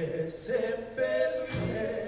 Ese perdido.